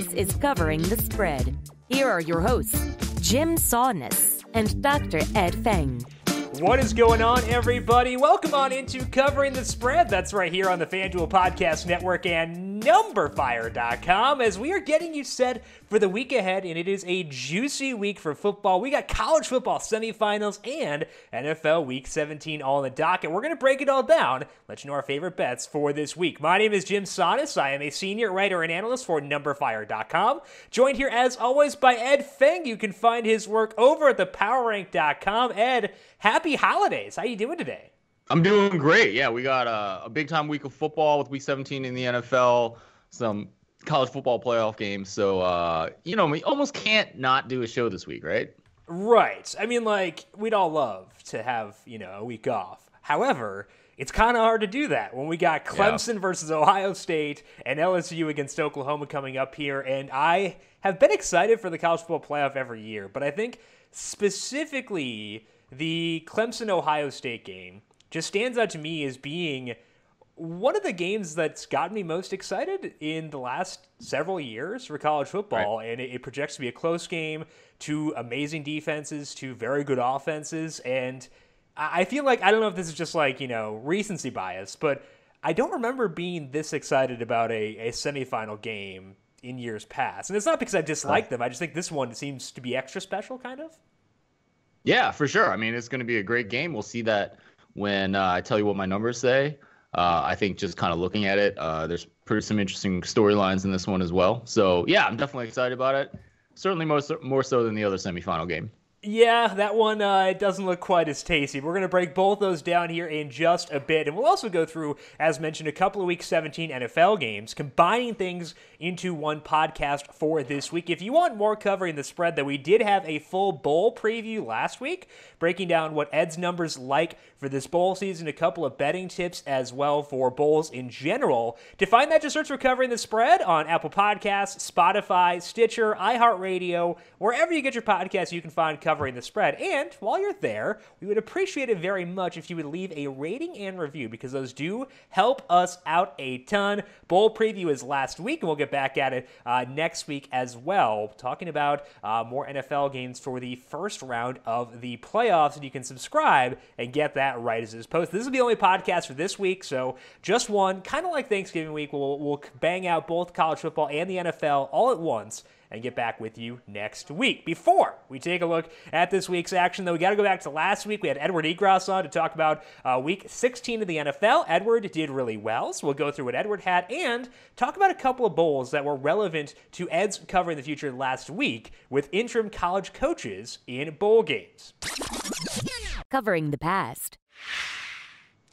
Is Covering the Spread. Here are your hosts, Jim Sannes and Dr. Ed Feng. What is going on, everybody? Welcome on into Covering the Spread. That's right here on the FanDuel Podcast Network and NumberFire.com as we are getting you set for the week ahead, and it is a juicy week for football. We got college football semifinals and NFL Week 17 all in the docket. We're going to break it all down, let you know our favorite bets for this week. My name is Jim Sannes. I am a senior writer and analyst for NumberFire.com. Joined here, as always, by Ed Feng. You can find his work over at thepowerrank.com. Ed, happy holidays. How you doing today? I'm doing great. Yeah, we got a, a big time week of football with Week 17 in the NFL, some college football playoff games. So, uh, you know, we almost can't not do a show this week, right? Right. I mean, like, we'd all love to have, you know, a week off. However, it's kind of hard to do that when we got Clemson yeah. versus Ohio State and LSU against Oklahoma coming up here. And I have been excited for the college football playoff every year, but I think specifically the Clemson Ohio State game just stands out to me as being one of the games that's gotten me most excited in the last several years for college football. Right. And it, it, projects to be a close game, two amazing defenses, two very good offenses. And I feel like, I don't know if this is just like, you know, recency bias, but I don't remember being this excited about a, a semifinal game in years past. And it's not because I dislike them, I just think this one seems to be extra special, kind of. Yeah, for sure. I mean, it's going to be a great game. We'll see that when uh, I tell you what my numbers say. Uh, I think just kind of looking at it, uh, there's pretty some interesting storylines in this one as well. So yeah, I'm definitely excited about it. Certainly most more so than the other semifinal game. Yeah, that one uh, it doesn't look quite as tasty. We're going to break both those down here in just a bit, and we'll also go through, as mentioned, a couple of Week 17 NFL games, combining things into one podcast for this week. If you want more covering the spread, that we did have a full bowl preview last week, breaking down what Ed's numbers like for this bowl season, a couple of betting tips as well for bowls in general. To find that, just search for covering the spread on Apple Podcasts, Spotify, Stitcher, iHeartRadio, wherever you get your podcasts. You can find covering the spread. And while you're there, we would appreciate it very much if you would leave a rating and review because those do help us out a ton. Bowl preview is last week, and we'll get back at it uh, next week as well, talking about uh, more NFL games for the first round of the playoffs. And you can subscribe and get that right as this post. This is the only podcast for this week, so just one, kind of like Thanksgiving week. We'll, we'll bang out both college football and the NFL all at once and get back with you next week. Before we take a look at this week's action, though, we got to go back to last week. We had Edward Egros on to talk about uh, week 16 of the NFL. Edward did really well, so we'll go through what Edward had and talk about a couple of bowls that were relevant to Ed's covering the future last week with interim college coaches in bowl games. Covering the past.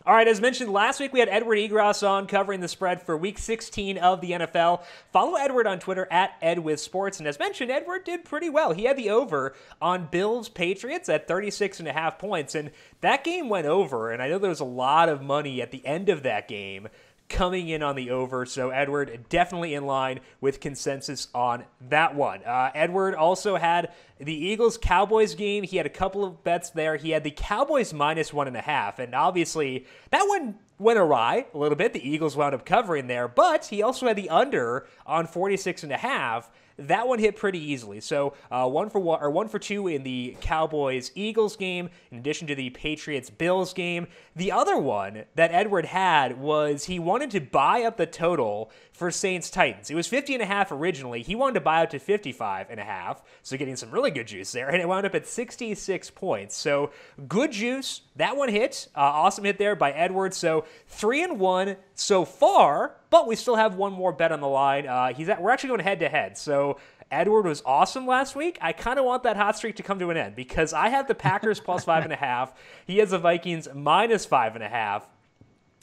All right, as mentioned last week, we had Edward Egros on covering the spread for Week 16 of the NFL. Follow Edward on Twitter at EdWithSports, and as mentioned, Edward did pretty well. He had the over on Bills Patriots at 36 and a half points, and that game went over. And I know there was a lot of money at the end of that game coming in on the over. So Edward definitely in line with consensus on that one. Uh, Edward also had the Eagles Cowboys game. He had a couple of bets there. He had the Cowboys minus one and a half, and obviously that one went awry a little bit. The Eagles wound up covering there, but he also had the under on 46 and a half that one hit pretty easily. So uh, one for one or one for two in the Cowboys Eagles game, in addition to the Patriots Bills game. The other one that Edward had was he wanted to buy up the total for Saints Titans. It was 50 and a half originally. He wanted to buy out to 55 and a half, so getting some really good juice there, and it wound up at 66 points. So good juice. That one hit. Uh, awesome hit there by Edward. So three and one so far, but we still have one more bet on the line. Uh, he's at, we're actually going head to head. So Edward was awesome last week. I kind of want that hot streak to come to an end because I have the Packers plus five and a half. He has the Vikings minus five and a half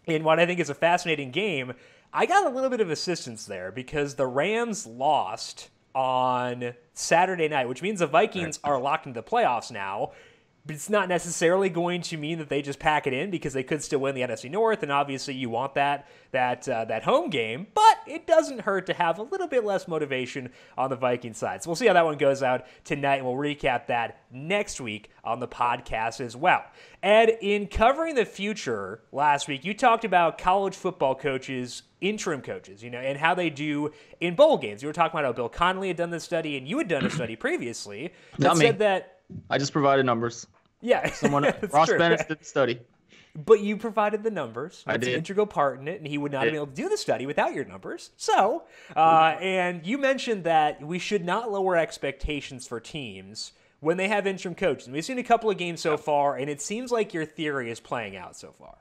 in what I think is a fascinating game. I got a little bit of assistance there because the Rams lost on Saturday night, which means the Vikings are locked into the playoffs now. It's not necessarily going to mean that they just pack it in because they could still win the NFC North, and obviously you want that that uh, that home game. But it doesn't hurt to have a little bit less motivation on the Viking side. So we'll see how that one goes out tonight, and we'll recap that next week on the podcast as well. Ed, in covering the future last week, you talked about college football coaches interim coaches, you know, and how they do in bowl games. You were talking about how Bill Connelly had done this study, and you had done a study previously that Not me. said that. I just provided numbers. Yeah, Someone Ross true. Bennett did the study. But you provided the numbers. I That's an did. integral part in it, and he would not I have been able to do the study without your numbers. So, uh, and you mentioned that we should not lower expectations for teams when they have interim coaches. And we've seen a couple of games so far, and it seems like your theory is playing out so far.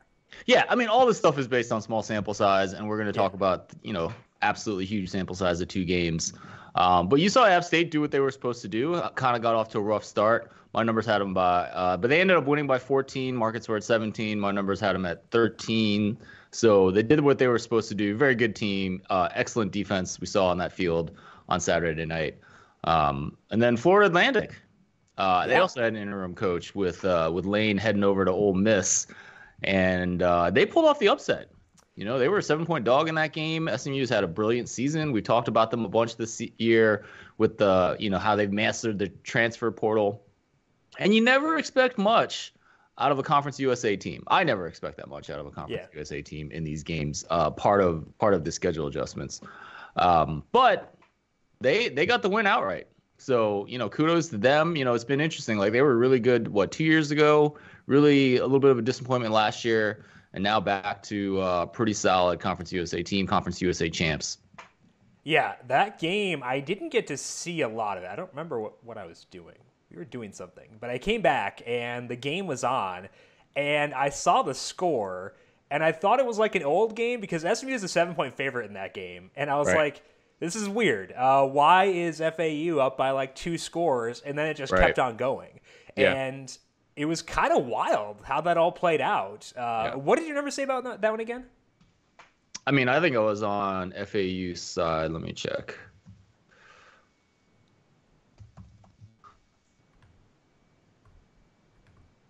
Yeah, I mean, all this stuff is based on small sample size, and we're going to talk about, you know, absolutely huge sample size of two games. Um, but you saw App State do what they were supposed to do. Kind of got off to a rough start. My numbers had them by, uh, but they ended up winning by 14. Markets were at 17. My numbers had them at 13. So they did what they were supposed to do. Very good team. Uh, excellent defense we saw on that field on Saturday night. Um, and then Florida Atlantic. Uh, They Yeah. also had an interim coach with uh, with Lane heading over to Ole Miss, and uh, they pulled off the upset. You know, they were a seven point dog in that game. SMU's had a brilliant season. We talked about them a bunch this year with the, you know, how they've mastered the transfer portal. And you never expect much out of a Conference USA team. I never expect that much out of a Conference Yeah. USA team in these games. Uh, part of part of the schedule adjustments. Um, but they they got the win outright. So you know, kudos to them. You know, it's been interesting. Like they were really good. What two years ago? Really a little bit of a disappointment last year, and now back to uh, pretty solid Conference USA team, Conference USA champs. Yeah, that game, I didn't get to see a lot of it. I don't remember what, what I was doing. We were doing something. But I came back and the game was on, and I saw the score, and I thought it was like an old game because SMU is a seven point favorite in that game. And I was Right. like, this is weird. Uh, why is FAU up by like two scores? And then it just Right. kept on going. Yeah. And it was kind of wild how that all played out. Uh, Yeah. What did you remember say about that, that one again? I mean, I think I was on FAU side. Let me check.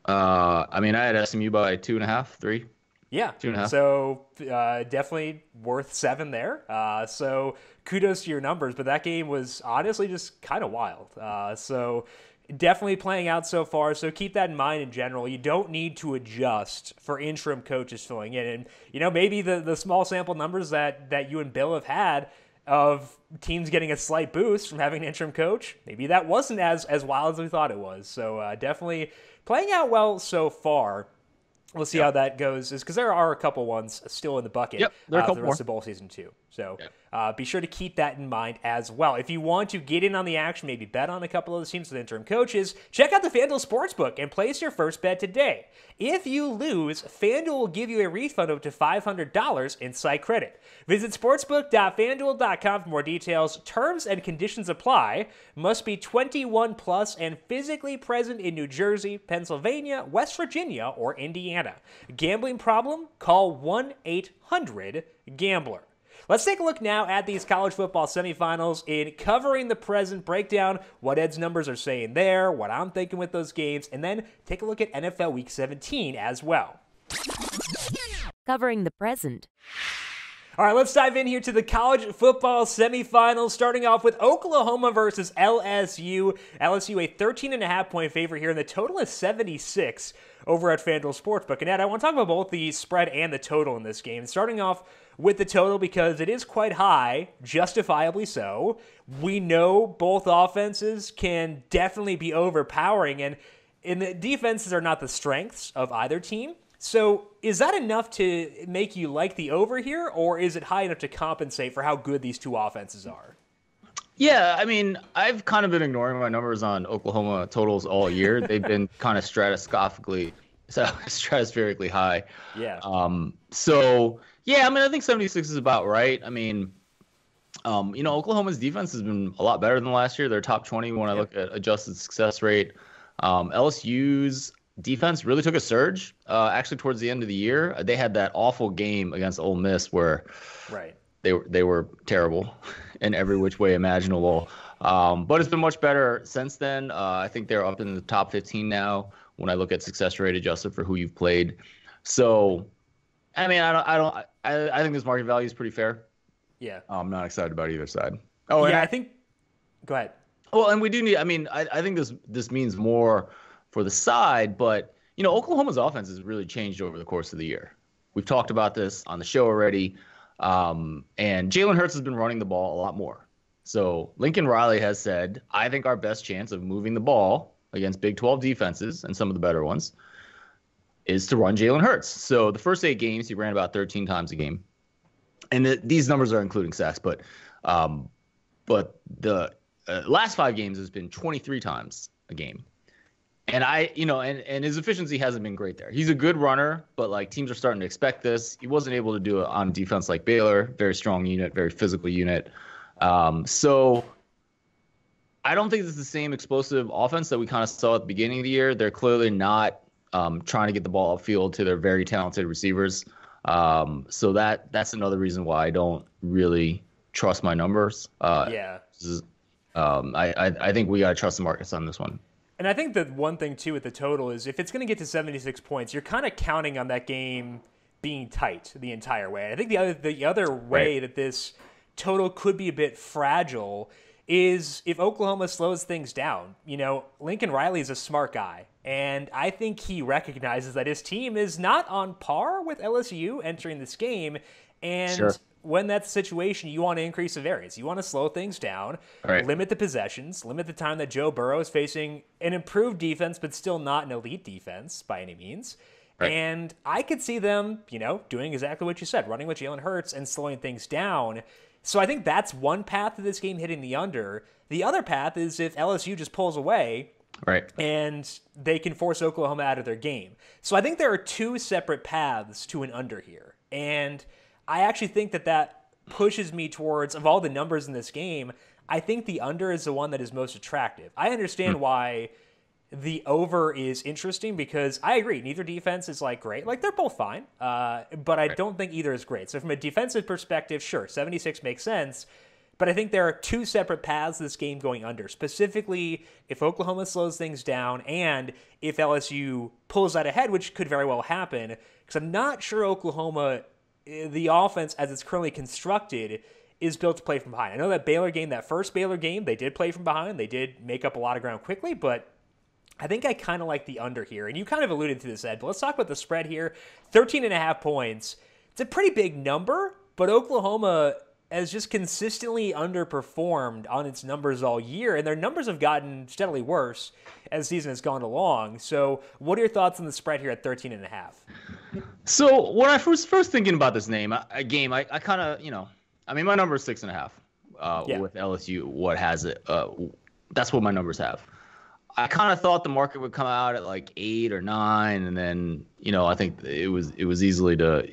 Uh, I mean, I had SMU by two and a half, three. Yeah. Two and a half. So uh, definitely worth seven there. Uh, so kudos to your numbers, but that game was honestly just kind of wild. Uh, so definitely playing out so far. So keep that in mind in general. You don't need to adjust for interim coaches filling in, and you know maybe the the small sample numbers that that you and Bill have had of teams getting a slight boost from having an interim coach. Maybe that wasn't as as wild as we thought it was. So uh, definitely playing out well so far. We'll see how that goes, is because there are a couple ones still in the bucket Yep, there are uh, for the rest more. of bowl season two. So Yep. Uh, be sure to keep that in mind as well. If you want to get in on the action, maybe bet on a couple of the teams with interim coaches, check out the FanDuel Sportsbook and place your first bet today. If you lose, FanDuel will give you a refund up to $500 in site credit. Visit sportsbook.fanduel.com for more details. Terms and conditions apply. Must be 21 plus and physically present in New Jersey, Pennsylvania, West Virginia, or Indiana. Gambling problem? Call 1 800 GAMBLER. Let's take a look now at these college football semifinals in covering the present, break down what Ed's numbers are saying there, what I'm thinking with those games, and then take a look at NFL Week 17 as well. Covering the present. All right, let's dive in here to the college football semifinals, starting off with Oklahoma versus LSU. LSU a 13 and a half point favorite here, and the total is 76 over at FanDuel Sportsbook. And Ed, I want to talk about both the spread and the total in this game. Starting off with the total because it is quite high, justifiably so. We know both offenses can definitely be overpowering, and, and the defenses are not the strengths of either team. So is that enough to make you like the over here, or is it high enough to compensate for how good these two offenses are? Yeah, I mean, I've kind of been ignoring my numbers on Oklahoma totals all year. They've been kind of stratoscophically, so stratospherically high. Yeah. Um, so yeah, I mean, I think 76 is about right. I mean, um, you know, Oklahoma's defense has been a lot better than last year. They're top 20 when I look at adjusted success rate. Um, LSU's defense really took a surge uh, actually towards the end of the year. They had that awful game against Ole Miss where Right. they were they were terrible in every which way imaginable. Um, but it's been much better since then. Uh, I think they're up in the top 15 now when I look at success rate adjusted for who you've played. So, I mean, I don't, I don't, I, I think this market value is pretty fair. Yeah. I'm not excited about either side. Oh, yeah, I, I think. Go ahead. Well, and we do need. I mean, I, I think this this means more for the side, but you know, Oklahoma's offense has really changed over the course of the year. We've talked about this on the show already, um, and Jalen Hurts has been running the ball a lot more. So Lincoln Riley has said, I think our best chance of moving the ball against Big 12 defenses and some of the better ones is to run Jalen Hurts. So the first eight games, he ran about 13 times a game, and the, these numbers are including sacks, but um, but the uh, last five games has been 23 times a game. And I, you know, and, and his efficiency hasn't been great there. He's a good runner, but like teams are starting to expect this. He wasn't able to do it on defense like Baylor, very strong unit, very physical unit. Um, so I don't think it's the same explosive offense that we kind of saw at the beginning of the year. They're clearly not um, trying to get the ball upfield to their very talented receivers. Um, so that that's another reason why I don't really trust my numbers. Uh, yeah. Um, I, I, I think we got to trust the markets on this one. And I think the one thing too with the total is if it's going to get to 76 points, you're kind of counting on that game being tight the entire way. I think the other the other way right. that this total could be a bit fragile is if Oklahoma slows things down. You know, Lincoln Riley is a smart guy, and I think he recognizes that his team is not on par with LSU entering this game. And sure when that's the situation, you want to increase the variance. You want to slow things down, right. limit the possessions, limit the time that Joe Burrow is facing an improved defense, but still not an elite defense by any means. Right. And I could see them, you know, doing exactly what you said, running with Jalen Hurts and slowing things down. So I think that's one path to this game hitting the under. The other path is if LSU just pulls away, right, and they can force Oklahoma out of their game. So I think there are two separate paths to an under here, and I actually think that that pushes me towards of all the numbers in this game. I think the under is the one that is most attractive. I understand mm. why the over is interesting because I agree neither defense is like great. Like they're both fine, uh, but I right. don't think either is great. So from a defensive perspective, sure, 76 makes sense. But I think there are two separate paths this game going under. Specifically, if Oklahoma slows things down and if LSU pulls that ahead, which could very well happen, because I'm not sure Oklahoma the offense as it's currently constructed is built to play from behind. I know that Baylor game, that first Baylor game, they did play from behind. They did make up a lot of ground quickly, but I think I kind of like the under here. And you kind of alluded to this, Ed, but let's talk about the spread here. 13 and a half points. It's a pretty big number, but Oklahoma has just consistently underperformed on its numbers all year, and their numbers have gotten steadily worse as the season has gone along. So, what are your thoughts on the spread here at 13 and a half? So, when I was first thinking about this name, a game, I, I kind of, you know, I mean, my number is six and a half uh, yeah. with LSU. What has it? Uh, that's what my numbers have. I kind of thought the market would come out at like eight or nine, and then you know I think it was it was easily to.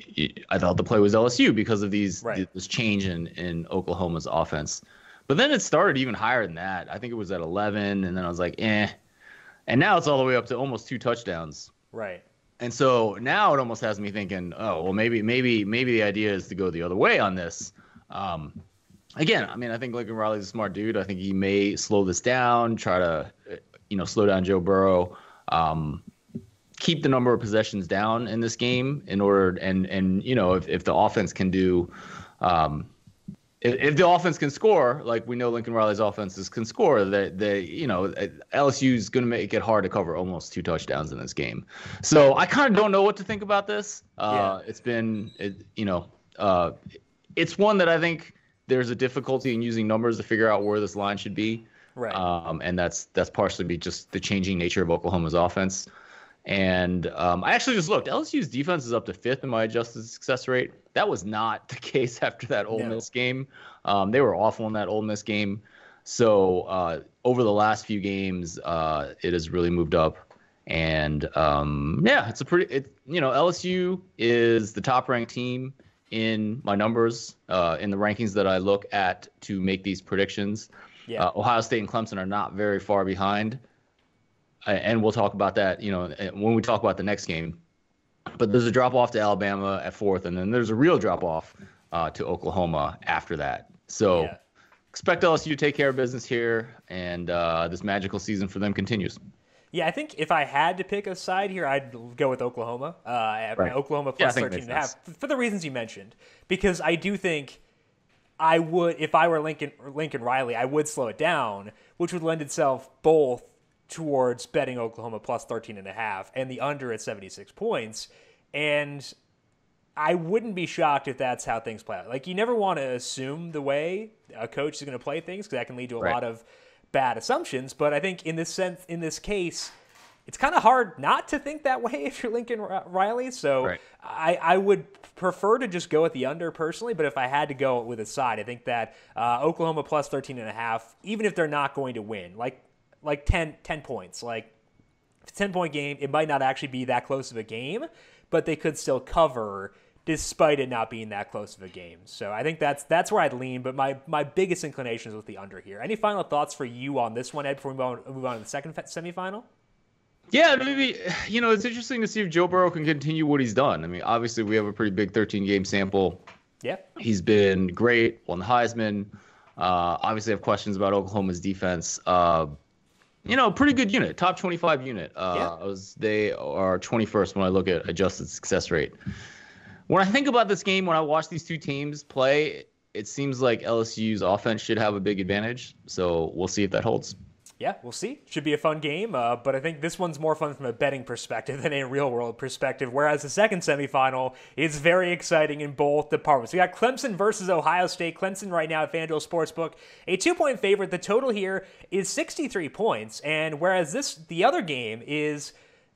I thought the play was LSU because of these right. this change in in Oklahoma's offense, but then it started even higher than that. I think it was at eleven, and then I was like, eh, and now it's all the way up to almost two touchdowns. Right. And so now it almost has me thinking, oh well, maybe maybe maybe the idea is to go the other way on this. Um, again, I mean, I think Lincoln Riley's a smart dude. I think he may slow this down, try to you know, slow down Joe Burrow, um, keep the number of possessions down in this game in order, and and you know, if if the offense can do. Um, if, the offense can score, like we know Lincoln Riley's offenses can score, that they, you know, LSU is going to make it hard to cover almost two touchdowns in this game. So I kind of don't know what to think about this. Uh, yeah. It's been, it, you know, uh, it's one that I think there's a difficulty in using numbers to figure out where this line should be. Right. Um, and that's that's partially be just the changing nature of Oklahoma's offense. And um, I actually just looked. LSU's defense is up to fifth in my adjusted success rate. That was not the case after that Ole Miss game. Um, they were awful in that Ole Miss game. So uh, over the last few games, uh, it has really moved up. And um, yeah, it's a pretty. It you know LSU is the top ranked team in my numbers uh, in the rankings that I look at to make these predictions. Yeah. Uh, Ohio State and Clemson are not very far behind, and we'll talk about that. You know, when we talk about the next game. But there's a drop off to Alabama at fourth, and then there's a real drop off uh, to Oklahoma after that. So yeah. expect LSU to take care of business here, and uh, this magical season for them continues. Yeah, I think if I had to pick a side here, I'd go with Oklahoma. Uh, Right. Oklahoma Yeah, plus it 13 and a half for the reasons you mentioned. Because I do think I would, if I were Lincoln Lincoln Riley, I would slow it down, which would lend itself both towards betting Oklahoma plus 13 and a half and the under at 76 points. And I wouldn't be shocked if that's how things play out. Like you never want to assume the way a coach is going to play things because that can lead to a Right. lot of bad assumptions. But I think in this sense, in this case, it's kind of hard not to think that way if you're Lincoln Riley. So Right. I, I would prefer to just go with the under personally. But if I had to go with a side, I think that uh, Oklahoma plus 13 and a half, even if they're not going to win, like like 10, 10 points, like if it's a 10 point game, it might not actually be that close of a game, but they could still cover despite it not being that close of a game. So I think that's that's where I'd lean, but my, my biggest inclination is with the under here. Any final thoughts for you on this one, Ed, before we move on, move on to the second semifinal? Yeah, maybe you know it's interesting to see if Joe Burrow can continue what he's done. I mean, obviously we have a pretty big 13 game sample. Yeah. He's been great, won the Heisman. Uh, obviously, have questions about Oklahoma's defense. Uh, you know, pretty good unit, top 25 unit. Uh, Yeah. Was, they are 21st when I look at adjusted success rate. When I think about this game, when I watch these two teams play, it seems like LSU's offense should have a big advantage. So we'll see if that holds. Yeah, we'll see. Should be a fun game, uh, but I think this one's more fun from a betting perspective than a real world perspective. Whereas the second semifinal is very exciting in both departments. We got Clemson versus Ohio State. Clemson right now at FanDuel Sportsbook, a two point favorite. The total here is 63 points, and whereas this the other game is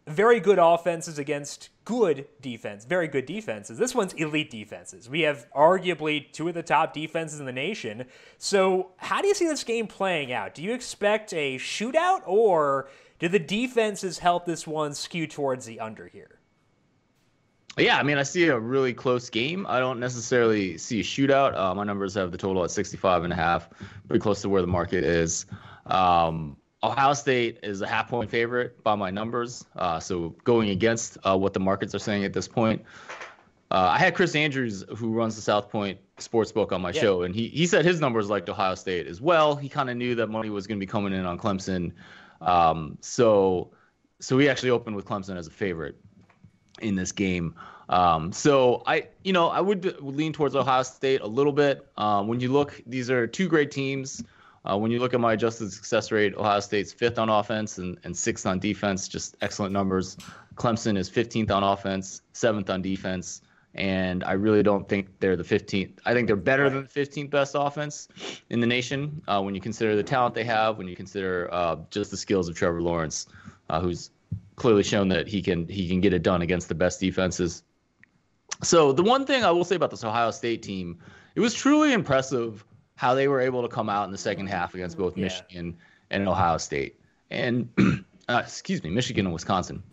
very good offenses against good defense, very good defenses. This one's elite defenses. We have arguably two of the top defenses in the nation. So, how do you see this game playing out? Do you expect a shootout, or do the defenses help this one skew towards the under here? Yeah, I mean, I see a really close game. I don't necessarily see a shootout. Uh, my numbers have the total at 65 and a half, pretty close to where the market is. Um, Ohio State is a half point favorite by my numbers. Uh, so going against uh, what the markets are saying at this point. Uh, I had Chris Andrews, who runs the South Point Sportsbook, on my Yeah. show, and he, he said his numbers liked Ohio State as well. He kind of knew that money was going to be coming in on Clemson. Um, so, so he actually opened with Clemson as a favorite in this game. Um, so I, you know, I would lean towards Ohio State a little bit. Um, when you look, these are two great teams. Uh, when you look at my adjusted success rate, Ohio State's fifth on offense and, and sixth on defense, just excellent numbers. Clemson is 15th on offense, seventh on defense, and I really don't think they're the 15th. I think they're better than the 15th best offense in the nation uh, when you consider the talent they have, when you consider uh, just the skills of Trevor Lawrence, uh, who's clearly shown that he can he can get it done against the best defenses. So the one thing I will say about this Ohio State team, it was truly impressive how they were able to come out in the second half against both Yeah. Michigan and Ohio State, and uh, excuse me, Michigan and Wisconsin.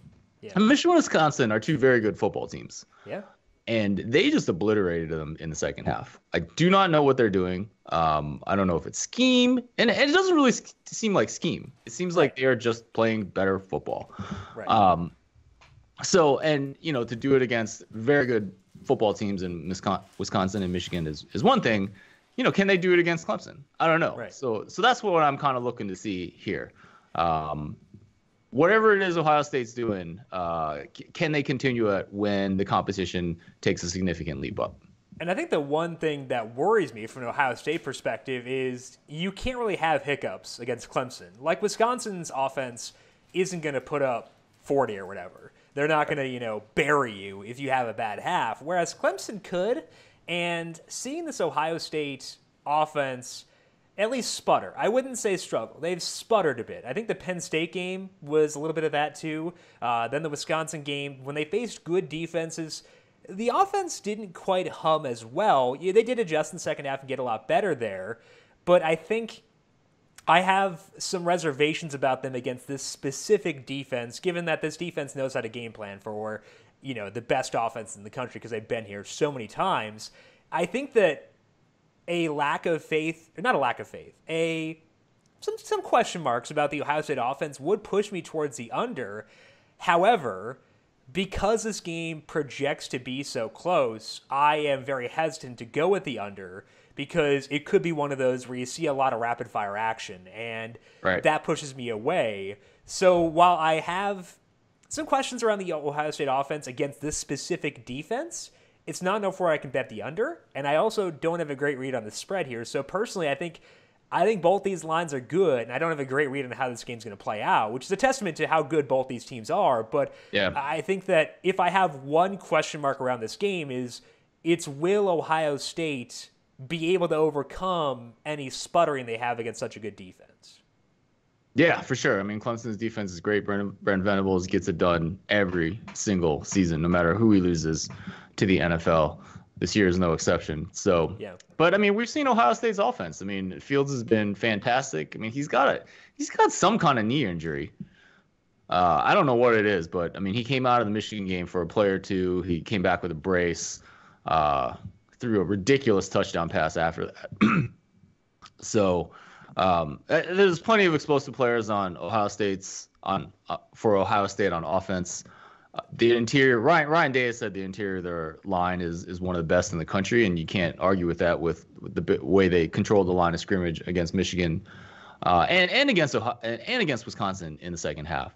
Yeah. And Michigan and Wisconsin are two very good football teams, Yeah. and they just obliterated them in the second half. I do not know what they're doing. Um, I don't know if it's scheme, and it doesn't really s- seem like scheme. It seems like they are just playing better football. Right. Um, so, and you know, to do it against very good football teams in Wisconsin, Wisconsin and Michigan is is one thing. You know, can they do it against Clemson? I don't know. Right. So, so that's what I'm kind of looking to see here. Um, whatever it is Ohio State's doing, uh, c- can they continue it when the competition takes a significant leap up? And I think the one thing that worries me from an Ohio State perspective is you can't really have hiccups against Clemson. Like Wisconsin's offense isn't going to put up 40 or whatever. They're not going to, you know, bury you if you have a bad half, whereas Clemson could. And seeing this Ohio State offense at least sputter. I wouldn't say struggle. They've sputtered a bit. I think the Penn State game was a little bit of that too. Uh, then the Wisconsin game, when they faced good defenses, the offense didn't quite hum as well. They did adjust in the second half and get a lot better there. But I think I have some reservations about them against this specific defense, given that this defense knows how to game plan for, you know, the best offense in the country because they've been here so many times. I think that a lack of faith, or not a lack of faith, a some some question marks about the Ohio State offense would push me towards the under. However, because this game projects to be so close, I am very hesitant to go with the under because it could be one of those where you see a lot of rapid fire action and right. that pushes me away. So while I have some questions around the Ohio State offense against this specific defense, it's not enough where I can bet the under, and I also don't have a great read on the spread here. So personally, I think I think both these lines are good, and I don't have a great read on how this game's going to play out, which is a testament to how good both these teams are. But yeah. I think that if I have one question mark around this game is it's will Ohio State be able to overcome any sputtering they have against such a good defense? Yeah, for sure. I mean, Clemson's defense is great. Brent, Brent Venables gets it done every single season, no matter who he loses to the NFL. This year is no exception. So, yeah. But I mean, we've seen Ohio State's offense. I mean, Fields has been fantastic. I mean, he's got a he's got some kind of knee injury. Uh, I don't know what it is, but I mean, he came out of the Michigan game for a play or two. He came back with a brace, uh, threw a ridiculous touchdown pass after that. so, um, uh, there's plenty of explosive players on Ohio State's on uh, for Ohio State on offense. Uh, the interior, Ryan Ryan Day said the interior of their line is is one of the best in the country, and you can't argue with that with, with the way they controlled the line of scrimmage against Michigan, uh, and and against Ohio, and against Wisconsin in the second half.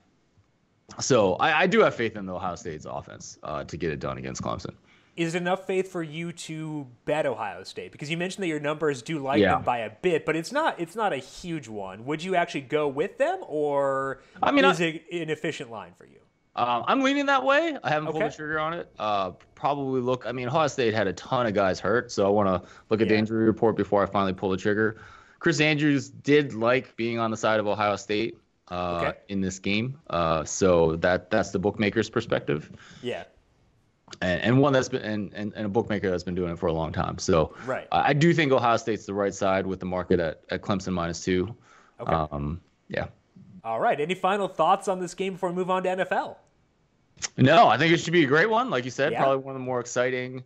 So I, I do have faith in the Ohio State's offense uh, to get it done against Clemson. Is it enough faith for you to bet Ohio State? Because you mentioned that your numbers do like Yeah. them by a bit, but it's not it's not a huge one. Would you actually go with them, or I mean, is I- it an efficient line for you? Um, I'm leaning that way. I haven't pulled Okay. the trigger on it. Uh, probably look. I mean, Ohio State had a ton of guys hurt, so I want to look at the injury report before I finally pull the trigger. Chris Andrews did like being on the side of Ohio State uh, Okay. in this game, uh, so that that's the bookmaker's perspective, Yeah, and, and one that's been and, and, and a bookmaker that's been doing it for a long time. So Right. I I do think Ohio State's the right side with the market at, at Clemson minus two. Okay. Um, yeah. All right. Any final thoughts on this game before we move on to NFL? No, I think it should be a great one. Like you said, Yeah. probably one of the more exciting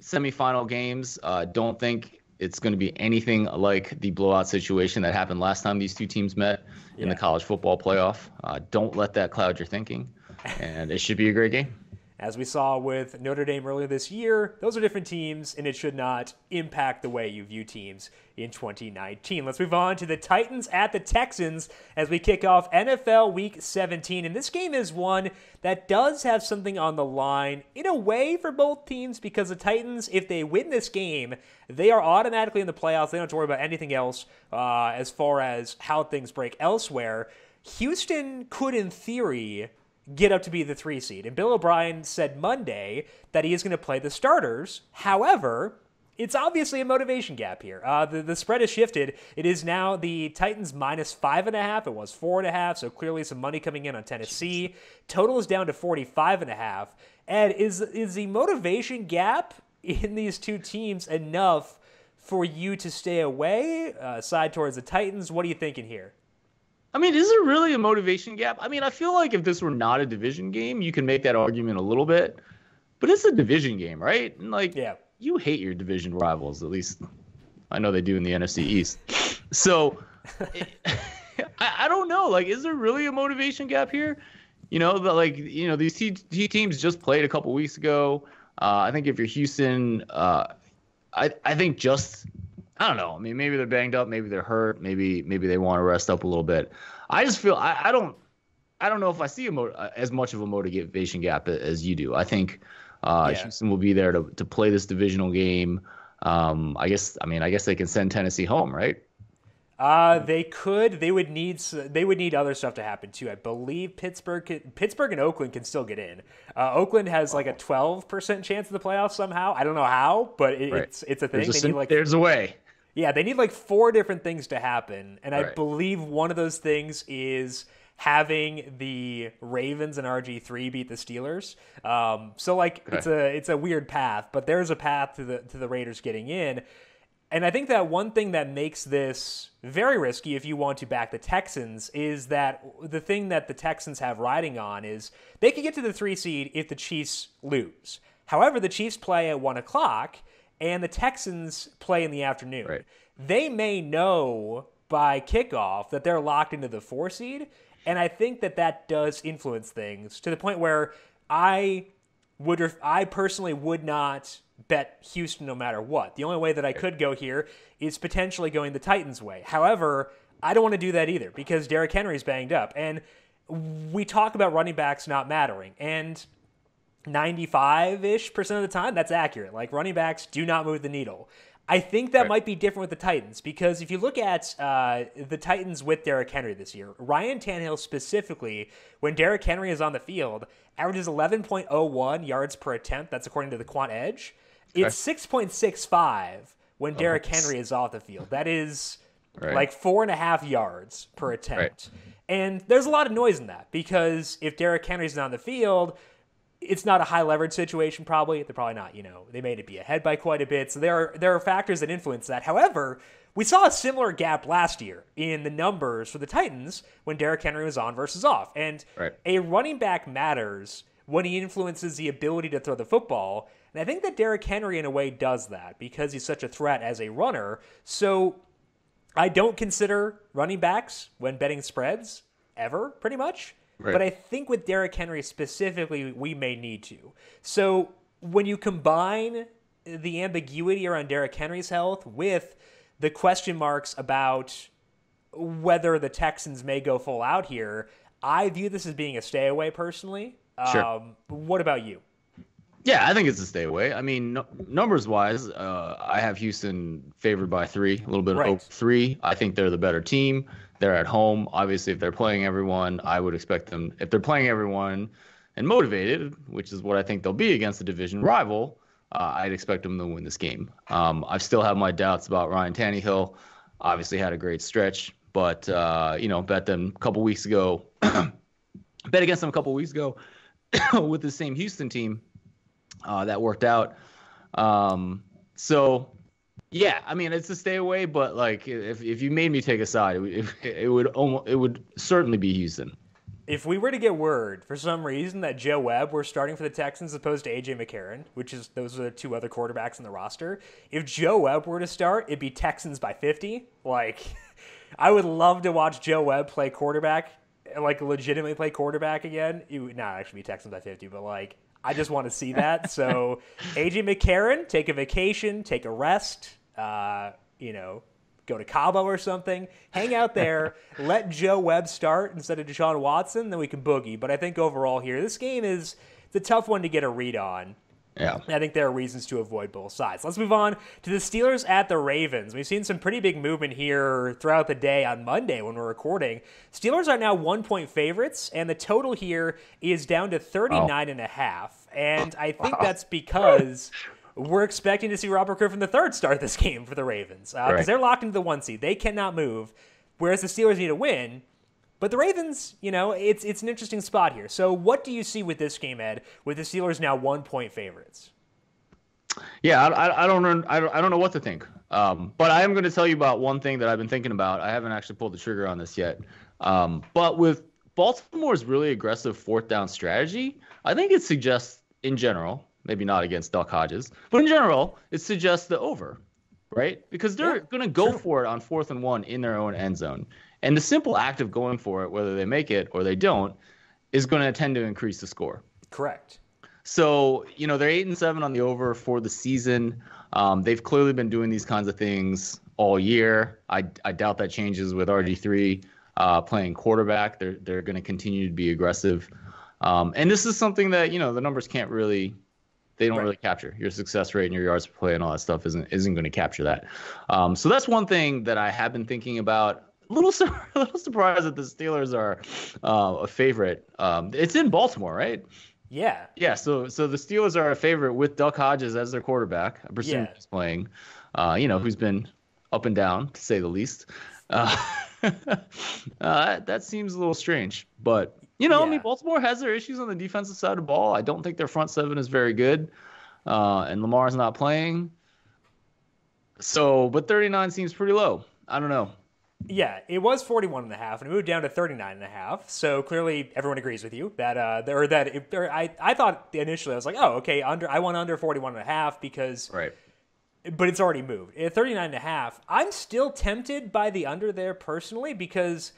semifinal games. Uh, don't think it's going to be anything like the blowout situation that happened last time these two teams met in the college football playoff. Uh, don't let that cloud your thinking, and it should be a great game. As we saw with Notre Dame earlier this year, those are different teams, and it should not impact the way you view teams in 2019. Let's move on to the Titans at the Texans as we kick off NFL Week 17. And this game is one that does have something on the line in a way for both teams because the Titans, if they win this game, they are automatically in the playoffs. They don't have to worry about anything else uh, as far as how things break elsewhere. Houston could, in theory, get up to be the three seed. And Bill O'Brien said Monday that he is going to play the starters. However, it's obviously a motivation gap here. Uh, the, the spread has shifted. It is now the Titans minus five and a half. It was four and a half, so clearly some money coming in on Tennessee. Total is down to 45 and a half. And is, is the motivation gap in these two teams enough for you to stay away, uh, side towards the Titans? What are you thinking here? I mean, is there really a motivation gap? I mean, I feel like if this were not a division game, you can make that argument a little bit. But it's a division game, right? And like, Yeah. you hate your division rivals. At least I know they do in the NFC East. So I, I don't know. Like, is there really a motivation gap here? You know, the, like you know these teams just played a couple weeks ago. Uh, I think if you're Houston, uh, I I think just I don't know. I mean, maybe they're banged up, maybe they're hurt, maybe maybe they want to rest up a little bit. I just feel I, I don't I don't know if I see a mo- uh, as much of a motivation gap as you do. I think uh, Yeah. Houston will be there to to play this divisional game. Um, I guess I mean I guess they can send Tennessee home, right? Uh, they could. They would need. They would need other stuff to happen too. I believe Pittsburgh, can, Pittsburgh and Oakland can still get in. Uh, Oakland has like a twelve percent chance of the playoffs somehow. I don't know how, but it, Right. it's it's a thing. There's a, They sim- need like there's a way. Yeah, they need like four different things to happen, and I believe one of those things is having the Ravens and RG three beat the Steelers. Um, so like it's a it's a weird path, but there's a path to the to the Raiders getting in. And I think that one thing that makes this very risky if you want to back the Texans is that the thing that the Texans have riding on is they could get to the three seed if the Chiefs lose. However, the Chiefs play at one o'clock and the Texans play in the afternoon. Right. They may know by kickoff that they're locked into the four seed. And I think that that does influence things to the point where I would ref- I personally would not bet Houston no matter what. The only way that I could go here is potentially going the Titans way. However, I don't want to do that either because Derrick Henry's banged up and we talk about running backs not mattering and 95-ish percent of the time that's accurate. Like running backs do not move the needle. I think that right. might be different with the Titans because if you look at uh, the Titans with Derrick Henry this year, Ryan Tannehill specifically, when Derrick Henry is on the field, averages 11.01 yards per attempt. That's according to the Quant Edge. It's 6.65 when oh, Derrick Henry is off the field. That is right. like four and a half yards per attempt. Right. And there's a lot of noise in that because if Derrick Henry's not on the field, it's not a high leverage situation. Probably they're probably not. You know, they made it be ahead by quite a bit. So there are there are factors that influence that. However, we saw a similar gap last year in the numbers for the Titans when Derrick Henry was on versus off. And right. a running back matters when he influences the ability to throw the football. And I think that Derrick Henry, in a way, does that because he's such a threat as a runner. So I don't consider running backs when betting spreads ever, pretty much. Right. But I think with Derrick Henry specifically, we may need to. So when you combine the ambiguity around Derrick Henry's health with the question marks about whether the Texans may go full out here, I view this as being a stay away personally. Sure. Um, what about you? Yeah, I think it's a stay away. I mean, no, numbers wise, uh, I have Houston favored by three, a little bit right. of three. I think they're the better team. They're at home. Obviously, if they're playing everyone, I would expect them, if they're playing everyone and motivated, which is what I think they'll be against the division rival, uh, I'd expect them to win this game. Um, I still have my doubts about Ryan Tannehill. Obviously, had a great stretch, but, uh, you know, bet them a couple weeks ago, bet against them a couple weeks ago with the same Houston team. Uh, that worked out. Um, so yeah, I mean it's a stay away, but like if if you made me take a side, it, it, it would almost it would certainly be Houston. If we were to get word for some reason that Joe Webb were starting for the Texans as opposed to AJ McCarron, which is those are the two other quarterbacks in the roster, if Joe Webb were to start, it'd be Texans by fifty. Like, I would love to watch Joe Webb play quarterback, like legitimately play quarterback again. It would not actually be Texans by fifty, but like I just want to see that. So AJ McCarron, take a vacation, take a rest uh, you know, go to Cabo or something, hang out there, let Joe Webb start instead of Deshaun Watson, then we can boogie. But I think overall here, this game is it's a tough one to get a read on. Yeah. I think there are reasons to avoid both sides. Let's move on to the Steelers at the Ravens. We've seen some pretty big movement here throughout the day on Monday when we're recording. Steelers are now one point favorites, and the total here is down to 39 oh. and a half. And I think that's because we're expecting to see Robert Griffin III start this game for the Ravens because uh, right. they're locked into the one seed. They cannot move, whereas the Steelers need to win. But the Ravens, you know, it's it's an interesting spot here. So, what do you see with this game, Ed? With the Steelers now one point favorites? Yeah, I, I, don't know. I don't, I don't know what to think. Um, but I am going to tell you about one thing that I've been thinking about. I haven't actually pulled the trigger on this yet. Um, but with Baltimore's really aggressive fourth down strategy, I think it suggests, in general, maybe not against Duck Hodges, but in general, it suggests the over, right? Because they're yeah, going to go for it on fourth and one in their own end zone. And the simple act of going for it, whether they make it or they don't, is going to tend to increase the score. Correct. So, you know, they're eight and seven on the over for the season. Um, they've clearly been doing these kinds of things all year. I, I doubt that changes with RG3 uh, playing quarterback. They're, they're going to continue to be aggressive. Um, and this is something that, you know, the numbers can't really they don't right. really capture your success rate and your yards per play and all that stuff isn't isn't going to capture that. Um, so that's one thing that I have been thinking about. A little, su- a little surprised that the Steelers are uh, a favorite. Um, it's in Baltimore, right? Yeah. Yeah. So so the Steelers are a favorite with Duck Hodges as their quarterback. I presume yeah. he's playing. Uh, you know, who's been up and down to say the least. Uh, uh, that seems a little strange, but you know, yeah. I mean, Baltimore has their issues on the defensive side of the ball. I don't think their front seven is very good, uh, and Lamar's not playing. So, but 39 seems pretty low. I don't know. Yeah, it was 41 and a half and it moved down to 39 and a half. So clearly everyone agrees with you that uh or that it, or I I thought initially I was like, "Oh, okay, under I went under 41 and a half because Right. But it's already moved. At 39 and a half, I'm still tempted by the under there personally because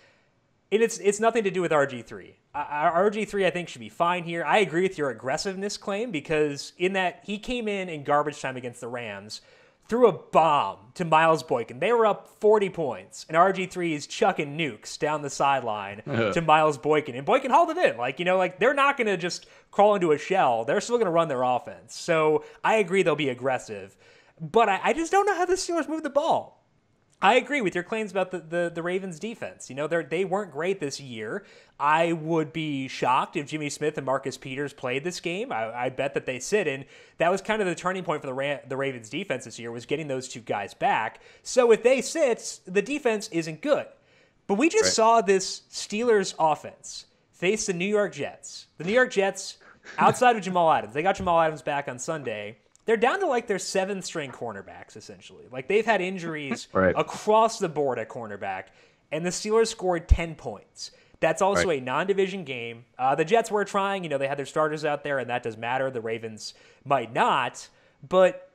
And it's it's nothing to do with RG3. Uh, RG3 I think should be fine here. I agree with your aggressiveness claim because in that he came in in garbage time against the Rams, threw a bomb to Miles Boykin. They were up 40 points, and RG3 is chucking nukes down the sideline to Miles Boykin, and Boykin hauled it in. Like you know, like they're not going to just crawl into a shell. They're still going to run their offense. So I agree they'll be aggressive, but I, I just don't know how the Steelers move the ball. I agree with your claims about the, the, the Ravens defense. You know, they they weren't great this year. I would be shocked if Jimmy Smith and Marcus Peters played this game. I, I bet that they sit, and that was kind of the turning point for the Ra- the Ravens defense this year was getting those two guys back. So if they sit, the defense isn't good. But we just right. saw this Steelers offense face the New York Jets. The New York Jets, outside of Jamal Adams, they got Jamal Adams back on Sunday they're down to like their seventh string cornerbacks essentially. Like they've had injuries right. across the board at cornerback, and the Steelers scored ten points. That's also right. a non-division game. Uh, the Jets were trying, you know, they had their starters out there, and that does matter. The Ravens might not, but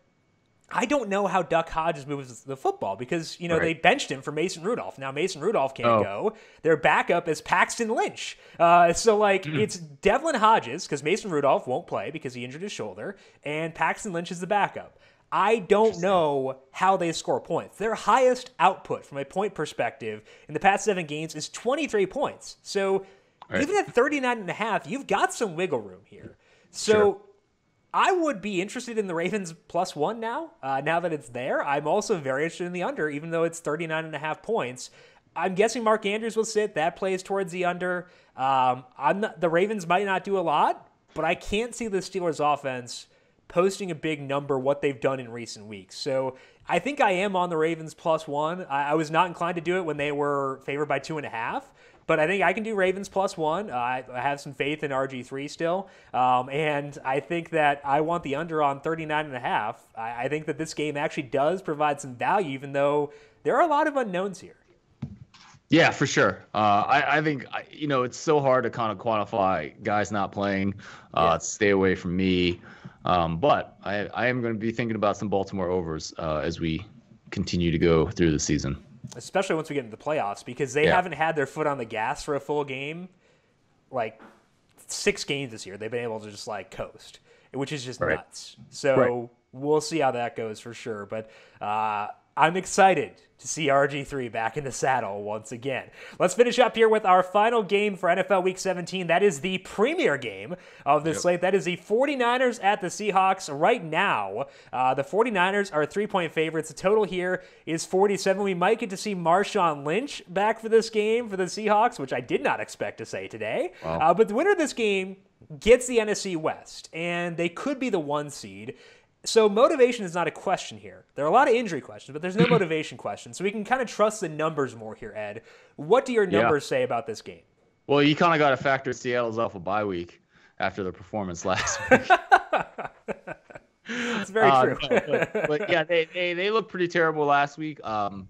I don't know how Duck Hodges moves the football because you know right. they benched him for Mason Rudolph. Now Mason Rudolph can't oh. go. Their backup is Paxton Lynch. Uh, so like mm. it's Devlin Hodges because Mason Rudolph won't play because he injured his shoulder, and Paxton Lynch is the backup. I don't know how they score points. Their highest output from a point perspective in the past seven games is 23 points. So right. even at 39 and a half, you've got some wiggle room here. So sure. I would be interested in the Ravens plus one now. Uh, now that it's there, I'm also very interested in the under, even though it's 39 and a half points. I'm guessing Mark Andrews will sit. That plays towards the under. Um, not, the Ravens might not do a lot, but I can't see the Steelers' offense posting a big number what they've done in recent weeks. So I think I am on the Ravens plus one. I, I was not inclined to do it when they were favored by two and a half. But I think I can do Ravens plus one. Uh, I, I, have some faith in RG3 still. Um, and I think that I want the under on 39 and a half. I, I think that this game actually does provide some value, even though there are a lot of unknowns here. Yeah, for sure. Uh, I, I, think you know it's so hard to kind of quantify guys not playing. Uh, yeah. Stay away from me. Um, but I, I am going to be thinking about some Baltimore overs uh, as we continue to go through the season especially once we get into the playoffs, because they yeah. haven't had their foot on the gas for a full game, like six games this year. They've been able to just like coast, which is just right. nuts. So right. we'll see how that goes for sure. But uh, I'm excited to see RG3 back in the saddle once again. Let's finish up here with our final game for NFL Week 17. That is the premier game of this yep. slate. That is the 49ers at the Seahawks right now. Uh, the 49ers are three point favorites. The total here is 47. We might get to see Marshawn Lynch back for this game for the Seahawks, which I did not expect to say today. Wow. Uh, but the winner of this game gets the NFC West, and they could be the one seed. So motivation is not a question here. There are a lot of injury questions, but there's no motivation questions. So we can kind of trust the numbers more here, Ed. What do your numbers yeah. say about this game? Well, you kind of got to factor Seattle's off a bye week after the performance last week. It's very uh, true. but, but, yeah, they, they they looked pretty terrible last week. Um,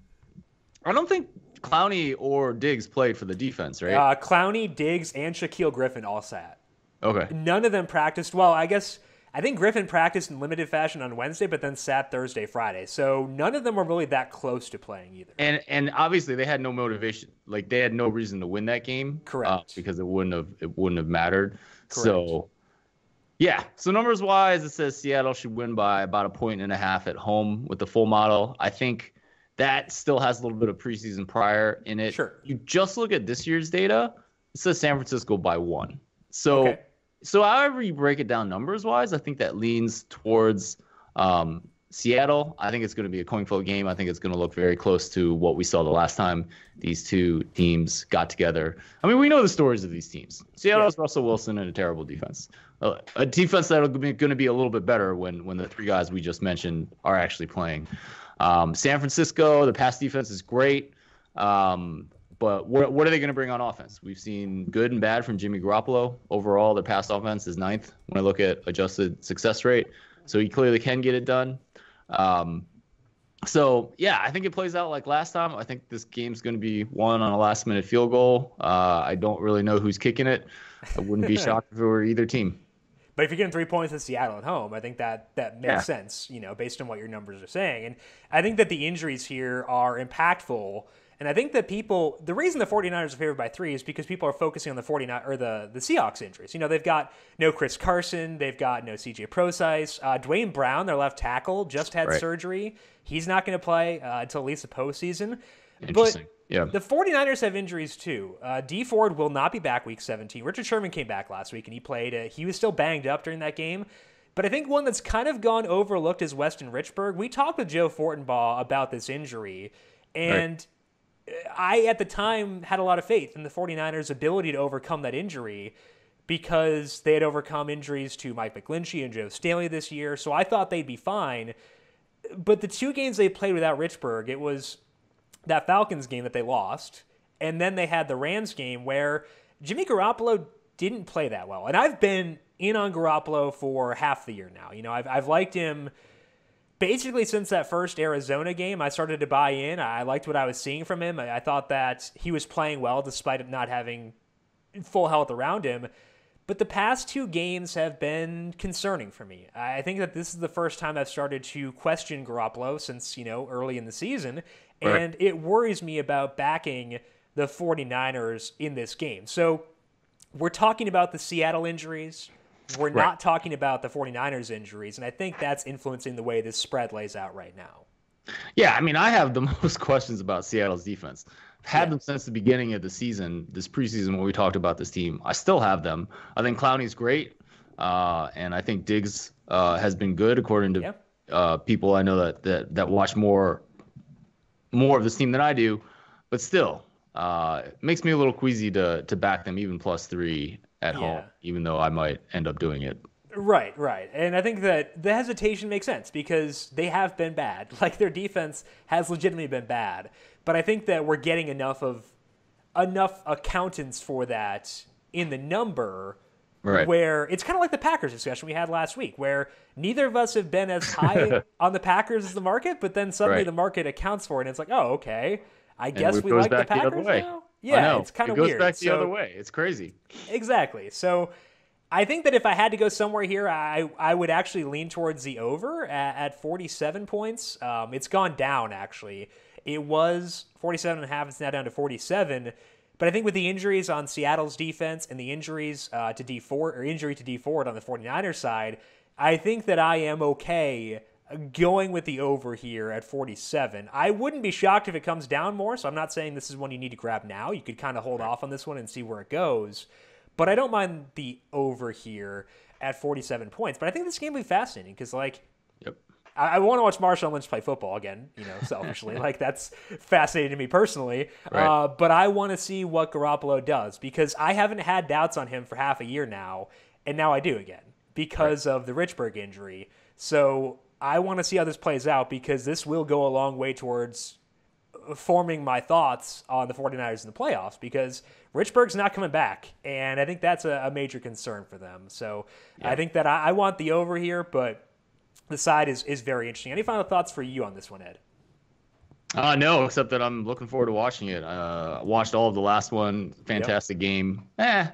I don't think Clowney or Diggs played for the defense, right? Uh, Clowney, Diggs, and Shaquill Griffin all sat. Okay. None of them practiced. Well, I guess I think Griffin practiced in limited fashion on Wednesday, but then sat Thursday, Friday. So none of them were really that close to playing either. And and obviously they had no motivation. Like they had no reason to win that game. Uh, Correct. Uh, because it wouldn't have it wouldn't have mattered. Correct. So yeah. So numbers wise, it says Seattle should win by about a point and a half at home with the full model. I think that still has a little bit of preseason prior in it. Sure. You just look at this year's data. It says San Francisco by one. So. Okay so however you break it down numbers wise, I think that leans towards um, Seattle. I think it's going to be a coin flip game. I think it's going to look very close to what we saw the last time these two teams got together. I mean, we know the stories of these teams. Seattle has Russell Wilson and a terrible defense. Uh, a defense that'll be going to be a little bit better when when the three guys we just mentioned are actually playing. Um, San Francisco, the pass defense is great. Um, but what, what are they going to bring on offense? We've seen good and bad from Jimmy Garoppolo. Overall, their past offense is ninth when I look at adjusted success rate. So he clearly can get it done. Um, so yeah, I think it plays out like last time. I think this game's going to be won on a last minute field goal. Uh, I don't really know who's kicking it. I wouldn't be shocked if it were either team. But if you're getting three points in Seattle at home, I think that that makes yeah. sense, you know, based on what your numbers are saying. And I think that the injuries here are impactful And I think that people, the reason the 49ers are favored by three is because people are focusing on the 49 or the, the Seahawks injuries. You know, they've got no Chris Carson, they've got no CJ Prosise. Uh, Duane Brown, their left tackle, just had right. surgery. He's not going to play uh, until at least the postseason. Interesting. But yeah. The 49ers have injuries too. Uh, Dee Ford will not be back week 17. Richard Sherman came back last week and he played. Uh, he was still banged up during that game. But I think one that's kind of gone overlooked is Weston Richburg. We talked with Joe Fortenbaugh about this injury, and right. I, at the time, had a lot of faith in the 49ers' ability to overcome that injury because they had overcome injuries to Mike McGlinchey and Joe Staley this year. So I thought they'd be fine. But the two games they played without Richburg, it was that Falcons game that they lost, and then they had the Rams game where Jimmy Garoppolo didn't play that well. And I've been in on Garoppolo for half the year now. You know, I've, I've liked him basically since that first Arizona game. I started to buy in. I liked what I was seeing from him. I, I thought that he was playing well despite not having full health around him. But the past two games have been concerning for me. I think that this is the first time I've started to question Garoppolo since, you know, early in the season. Right. And it worries me about backing the 49ers in this game. So we're talking about the Seattle injuries. We're right. not talking about the 49ers injuries. And I think that's influencing the way this spread lays out right now. Yeah, I mean, I have the most questions about Seattle's defense. I've had yeah. them since the beginning of the season, this preseason when we talked about this team. I still have them. I think Clowney's great, uh, and I think Diggs uh, has been good according to yeah. uh, people I know that, that that watch more more of this team than I do. But still, uh, it makes me a little queasy to to back them even plus three at yeah. home, even though I might end up doing it. Right, right. And I think that the hesitation makes sense because they have been bad. Like their defense has legitimately been bad. But I think that we're getting enough of enough accountants for that in the number right. where it's kind of like the Packers discussion we had last week, where neither of us have been as high on the Packers as the market, but then suddenly right. the market accounts for it, and it's like, oh, okay, I guess we like the Packers the now. Yeah, it's kind of weird. It goes back the so, other way. It's crazy. Exactly. So I think that if I had to go somewhere here, I, I would actually lean towards the over at, at 47 points. Um, it's gone down, actually. It was 47 and a half. It's now down to 47. But I think with the injuries on Seattle's defense and the injuries uh, to Dee Ford or injury to Dee Ford on the 49ers side, I think that I am okay going with the over here at 47. I wouldn't be shocked if it comes down more, so I'm not saying this is one you need to grab now. You could kind of hold off on this one and see where it goes. But I don't mind the over here at 47 points. But I think this game will be fascinating because, like, yep. I, I want to watch Marshawn Lynch play football again, you know, selfishly. like, that's fascinating to me personally. Right. Uh, but I want to see what Garoppolo does because I haven't had doubts on him for half a year now, and now I do again because right. of the Richburg injury. So I want to see how this plays out because this will go a long way towards forming my thoughts on the 49ers in the playoffs because Richburg's not coming back. And I think that's a, a major concern for them. So yeah. I think that I, I, want the over here, but the side is, is very interesting. Any final thoughts for you on this one, Ed? Uh, no, except that I'm looking forward to watching it. Uh, watched all of the last one. Fantastic yep. game. Eh,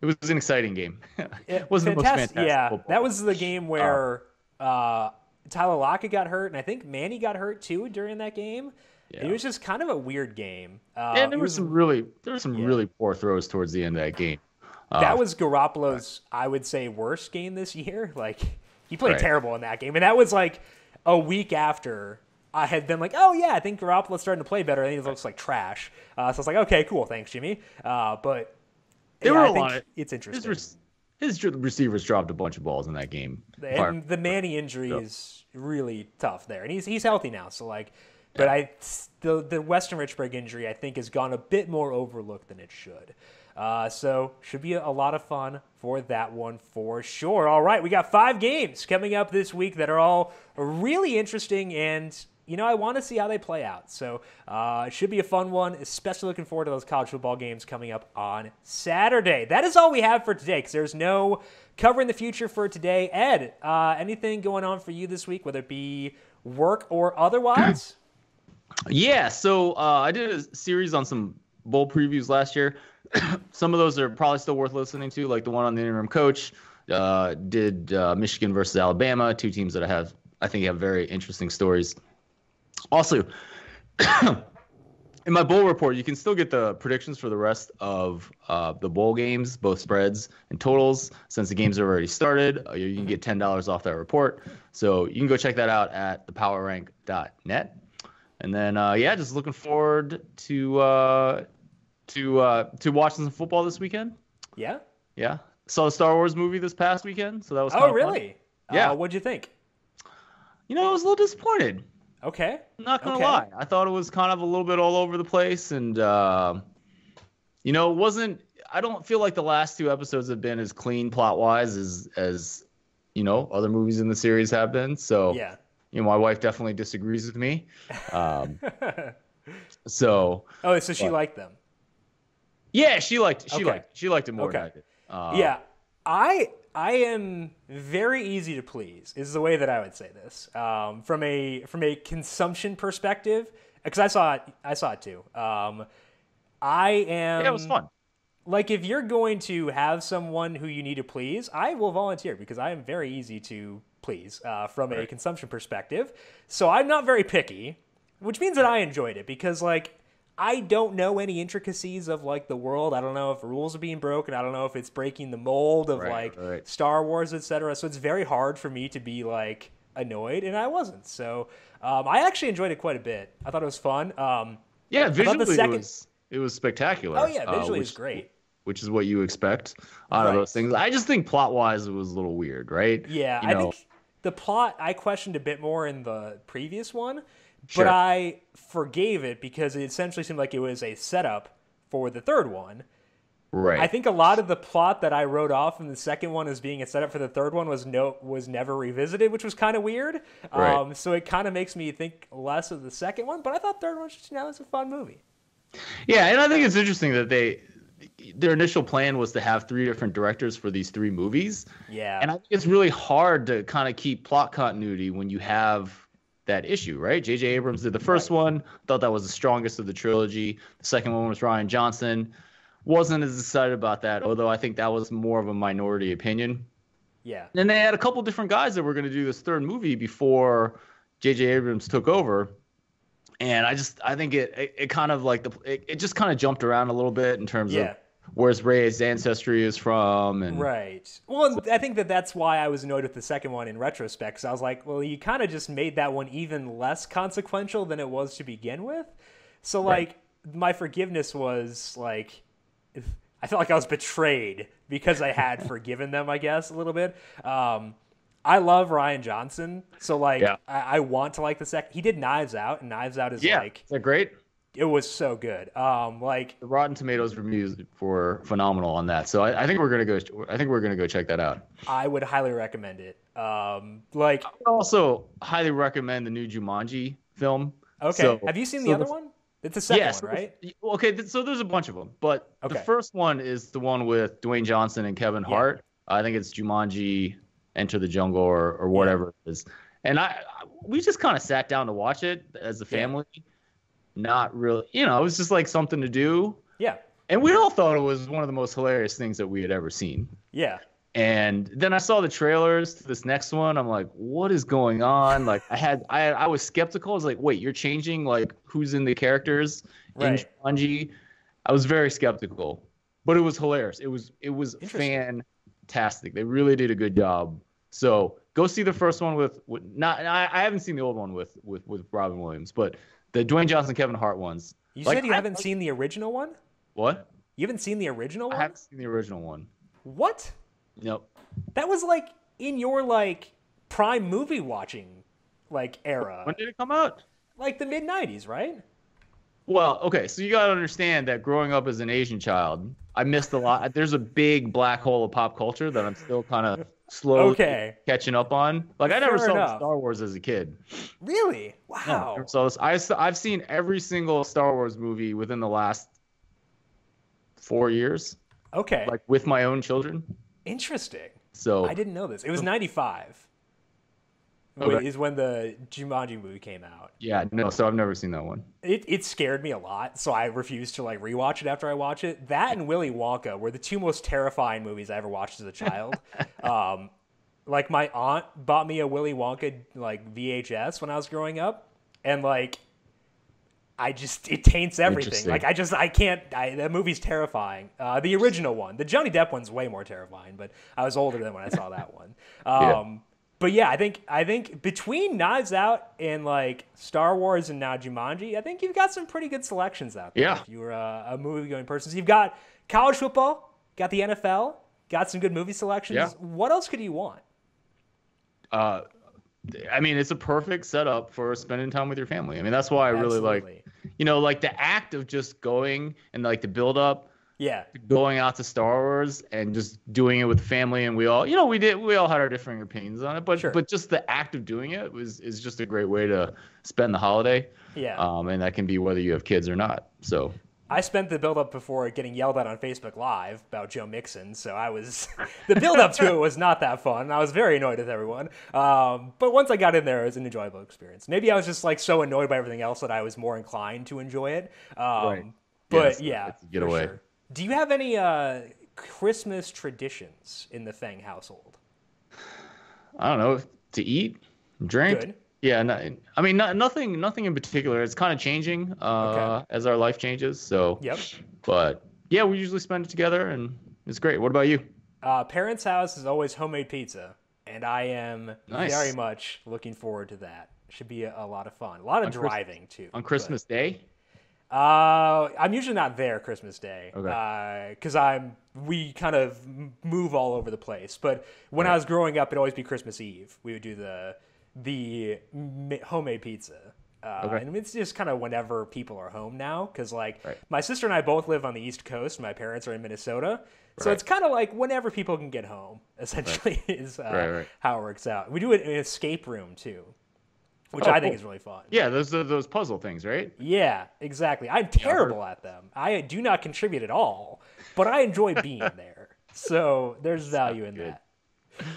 it was an exciting game. it wasn't fantastic, the most fantastic. Yeah, football. that was the game where uh, Tyler Lockett got hurt, and I think Manny got hurt too during that game. Yeah. It was just kind of a weird game. Uh, and there were was, some really there were some yeah. really poor throws towards the end of that game. Uh, that was Garoppolo's, I would say, worst game this year. Like he played right. terrible in that game, and that was like a week after I had been like, oh yeah, I think Garoppolo's starting to play better. And he looks like trash. Uh, so I was like, okay, cool, thanks, Jimmy. Uh, but there yeah, were a lot. Of, it's interesting. His, receivers dropped a bunch of balls in that game. And the Manny injury is really tough there, and he's he's healthy now. So like, but yeah. I the the Weston Richburg injury I think has gone a bit more overlooked than it should. Uh, so should be a, lot of fun for that one for sure. All right, we got five games coming up this week that are all really interesting and. You know, I want to see how they play out. So uh, it should be a fun one, especially looking forward to those college football games coming up on Saturday. That is all we have for today because there's no covering the future for today. Ed, uh, anything going on for you this week, whether it be work or otherwise? yeah, so uh, I did a series on some bowl previews last year. some of those are probably still worth listening to, like the one on the interim coach. Uh, did uh, Michigan versus Alabama, two teams that I have, I think, have very interesting stories. Also, in my bowl report, you can still get the predictions for the rest of uh, the bowl games, both spreads and totals. Since the games have already started, uh, you can get ten dollars off that report. So you can go check that out at thepowerrank.net. And then, uh, yeah, just looking forward to uh, to uh, to watching some football this weekend. Yeah. Yeah, saw the Star Wars movie this past weekend, so that was. Oh, really? Fun. Yeah. Uh, what'd you think? You know, I was a little disappointed. Okay. I'm not gonna Okay. lie. I thought it was kind of a little bit all over the place, and uh, you know, it wasn't. I don't feel like the last two episodes have been as clean plot wise as as you know other movies in the series have been. So Yeah. you know, my wife definitely disagrees with me. Um, so Oh, so she What? liked them. yeah, she liked she Okay. liked she liked it more than I Okay. did. Uh, yeah, I I am very easy to please. Is the way that I would say this um, from a from a consumption perspective because I saw it I saw it too. Um, I am. yeah, it was fun. Like if you're going to have someone who you need to please, I will volunteer because I am very easy to please uh, from a consumption perspective. So I'm not very picky, which means that I enjoyed it because like I don't know any intricacies of like the world. I don't know if rules are being broken. I don't know if it's breaking the mold of Right, like right. Star Wars, etc. So it's very hard for me to be like annoyed, and I wasn't. So um, I actually enjoyed it quite a bit. I thought it was fun. Um, Yeah, visually second- it was it was spectacular. oh yeah, uh, visually which- it's great. which is what you expect out Right. of those things. I just think plot wise it was a little weird, right? Yeah, You I know, think the plot I questioned a bit more in the previous one, Sure. but I forgave it because it essentially seemed like it was a setup for the third one. right. I think a lot of the plot that I wrote off in the second one as being a setup for the third one was no was never revisited, which was kind of weird. Right. Um, so it kind of makes me think less of the second one. But I thought third one just you know was a fun movie. yeah, and I think it's interesting that they their initial plan was to have three different directors for these three movies. Yeah, And I think it's really hard to kind of keep plot continuity when you have that issue, right? J.J. Abrams did the first one, thought that was the strongest of the trilogy. The second one was Rian Johnson. Wasn't as excited about that, although I think that was more of a minority opinion. yeah, And they had a couple different guys that were going to do this third movie before J.J. Abrams took over. And I just, I think it, it, it kind of like the, it, it just kind of jumped around a little bit in terms Yeah. of where's Rey's ancestry is from, and Right. Well, and I think that that's why I was annoyed with the second one in retrospect. Because I was like, well, you kind of just made that one even less consequential than it was to begin with. So, Right. like, my forgiveness was like, I felt like I was betrayed because I had forgiven them, I guess, a little bit. Um, I love Rian Johnson. So, like, Yeah. I, I want to like the second. He did Knives Out, and Knives Out is yeah, like, that great? It was so good. Um, like, The Rotten Tomatoes reviews were phenomenal on that, so I, I think we're gonna go. I think we're gonna go check that out. I would highly recommend it. Um, like, I also highly recommend the new Jumanji film. Okay. So- Have you seen so the other one? It's the second yes, one, right? Okay, th- so there's a bunch of them, but Okay. the first one is the one with Dwayne Johnson and Kevin Yeah. Hart. I think it's Jumanji, Enter the Jungle, or or whatever it is. And I, I- we just kind of sat down to watch it as a Yeah. Not really, you know, it was just like something to do, Yeah. and we all thought it was one of the most hilarious things that we had ever seen. Yeah. And then I saw the trailers to this next one. I'm like, what is going on? Like I had I I was skeptical. I was like, wait, you're changing like who's in the characters in Right. Jumanji? I was very skeptical. But it was hilarious. It was it was fantastic. They really did a good job. So go see the first one with, with not I, I haven't seen the old one with with with Robin Williams, but the Dwayne Johnson Kevin Hart ones. You Like, said you I- haven't seen the original one? What? You haven't seen the original one? I haven't seen the original one. What? Nope. That was like in your like prime movie watching like era. When did it come out? Like the mid 90s, right? Well, okay, so you gotta understand that growing up as an Asian child, I missed a lot. There's a big black hole of pop culture that I'm still kind of slowly Okay. catching up on. Like I never Fair saw enough. Star Wars as a kid. Really? Wow. never saw this. I, s- I've seen every single Star Wars movie within the last four years, Okay. like with my own children. Interesting. So I didn't know this. It was 95. Okay. Is when the Jumanji movie came out. yeah, no, so I've never seen that one. It, it scared me a lot, so I refused to like rewatch it after I watch it. That and Willy Wonka were the two most terrifying movies I ever watched as a child. um, like my aunt bought me a Willy Wonka like VHS when I was growing up, and like I just it taints everything. Like I just I can't. I, that movie's terrifying. Uh, the original one, the Johnny Depp one's way more terrifying. But I was older than when I saw that one. Um, Yeah. But yeah, I think I think between Knives Out and like Star Wars and now Jumanji, I think you've got some pretty good selections out there. Yeah. If you're a, a movie going person, so you've got college football, got the NFL, got some good movie selections. Yeah. What else could you want? Uh, I mean, it's a perfect setup for spending time with your family. I mean, that's why I really like, you know, like the act of just going and like the build up, Yeah. going out to Star Wars and just doing it with the family, and we all, you know, we did, we all had our differing opinions on it, but Sure. but just the act of doing it was is just a great way to spend the holiday. Yeah. Um, and that can be whether you have kids or not. So I spent the build up before getting yelled at on Facebook Live about Joe Mixon, so I was the build up to it was not that fun. I was very annoyed with everyone. Um, but once I got in there, it was an enjoyable experience. Maybe I was just like so annoyed by everything else that I was more inclined to enjoy it. Um, Right. But Yes, yeah, get away. sure. Do you have any uh, Christmas traditions in the Feng household? I don't know to eat, drink. Good. Yeah, no, I mean, no, nothing, nothing in particular. It's kind of changing uh, as our life changes. So, Yep. but yeah, we usually spend it together, and it's great. What about you? Uh, parents' house is always homemade pizza, and I am Nice. very much looking forward to that. Should be a, a lot of fun. A lot of On Christ- driving too. On but- Christmas Day? Uh, I'm usually not there Christmas Day. Okay. Because I'm we kind of move all over the place. But when I was growing up, it'd always be Christmas Eve. We would do the the homemade pizza. Uh, Okay. And it's just kind of whenever people are home now, because like Right. my sister and I both live on the East Coast. My parents are in Minnesota, so Right. it's kind of like whenever people can get home. Essentially, is uh, Right, right. how it works out. We do an escape room too, which Oh, I think cool. is really fun. Yeah, those are those puzzle things, right? Yeah, exactly. I'm terrible at them. I do not contribute at all, but I enjoy being there. So there's value in good. that.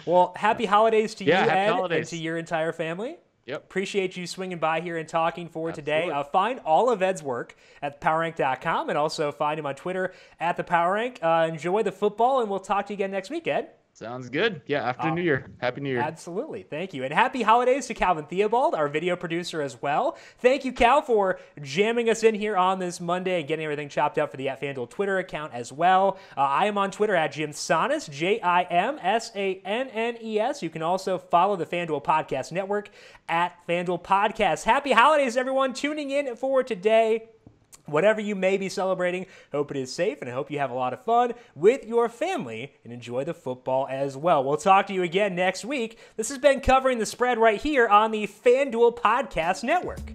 Well, happy holidays to Yeah, you, Ed, and to your entire family. Yep. Appreciate you swinging by here and talking for today. Uh, find all of Ed's work at powerrank.com and also find him on Twitter at the Power Rank. Uh, enjoy the football, and we'll talk to you again next week, Ed. Sounds good. Yeah, after New Year. Happy New Year. Absolutely. Thank you. And happy holidays to Calvin Theobald, our video producer as well. Thank you, Cal, for jamming us in here on this Monday and getting everything chopped up for the at FanDuel Twitter account as well. Uh, I am on Twitter at Jim Sannes, J I M S A N N E S. You can also follow the FanDuel Podcast Network at FanDuel Podcast. Happy holidays, everyone, tuning in for today. Whatever you may be celebrating, hope it is safe and I hope you have a lot of fun with your family and enjoy the football as well. We'll talk to you again next week. This has been covering the spread right here on the FanDuel Podcast Network.